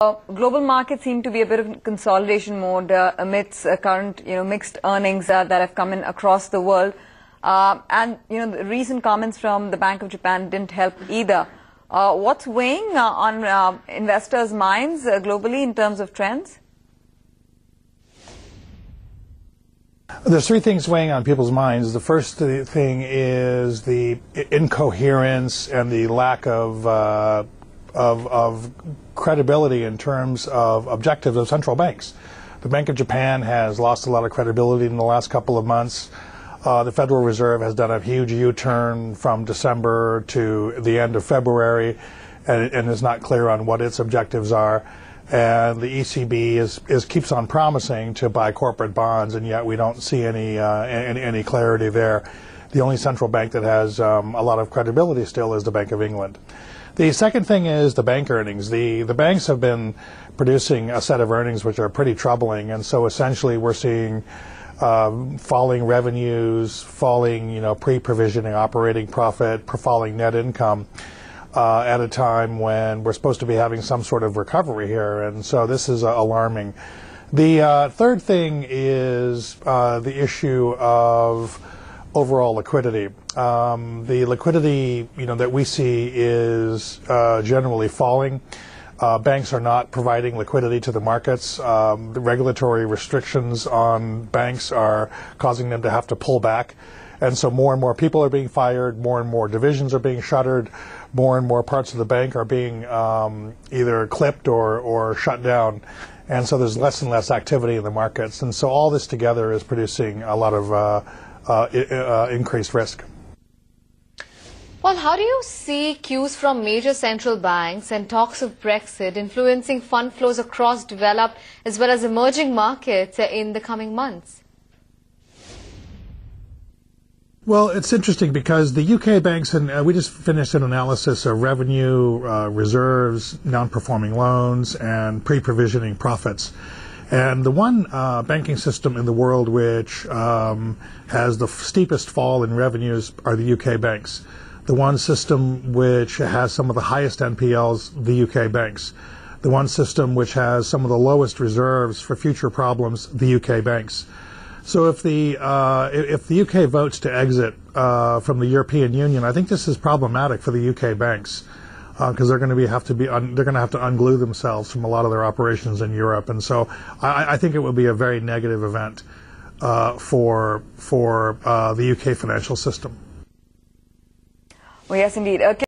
Uh, global markets seem to be a bit of consolidation mode uh, amidst uh, current, you know, mixed earnings uh, that have come in across the world. Uh, and, you know, the recent comments from the Bank of Japan didn't help either. Uh, what's weighing on investors' minds globally in terms of trends? There's three things weighing on people's minds. The first thing is the incoherence and the lack of, of, of, credibility in terms of objectives of central banks. The Bank of Japan has lost a lot of credibility in the last couple of months. Uh, the Federal Reserve has done a huge U-turn from December to the end of February and, and is not clear on what its objectives are and the ECB is, is keeps on promising to buy corporate bonds, and yet we don't see any uh, any, any, clarity there. The only central bank that has um, a lot of credibility still is the Bank of England. The second thing is the bank earnings. The the banks have been producing a set of earnings which are pretty troubling, and so essentially we're seeing. Um, falling revenues, falling, you know, pre-provisioning operating profit, falling net income uh, at a time when we're supposed to be having some sort of recovery here, and so this is uh, alarming. The uh, third thing is uh, the issue of overall liquidity. Um, the liquidity, you know, that we see is uh, generally falling. Uh, banks are not providing liquidity to the markets. Um, the regulatory restrictions on banks are causing them to have to pull back. And so more and more people are being fired, more and more divisions are being shuttered, more and more parts of the bank are being um, either clipped or, or shut down. And so there's less and less activity in the markets. And so all this together is producing a lot of uh, increased risk. Well, how do you see cues from major central banks and talks of Brexit influencing fund flows across developed as well as emerging markets in the coming months? Well, it's interesting because the UK banks, and uh, we just finished an analysis of revenue, uh, reserves, non-performing loans, and pre-provisioning profits. And the one uh, banking system in the world which um, has the steepest fall in revenues are the UK banks. The one system which has some of the highest NPLs, the UK banks. The one system which has some of the lowest reserves for future problems, the UK banks. So if the uh, if the UK votes to exit uh, from the European Union, I think this is problematic for the UK banks because uh, they're going to be have to be un, they're going to have to unglue themselves from a lot of their operations in Europe, and so I, I think it will be a very negative event uh, for for uh, the UK financial system. Well, yes, indeed. Okay.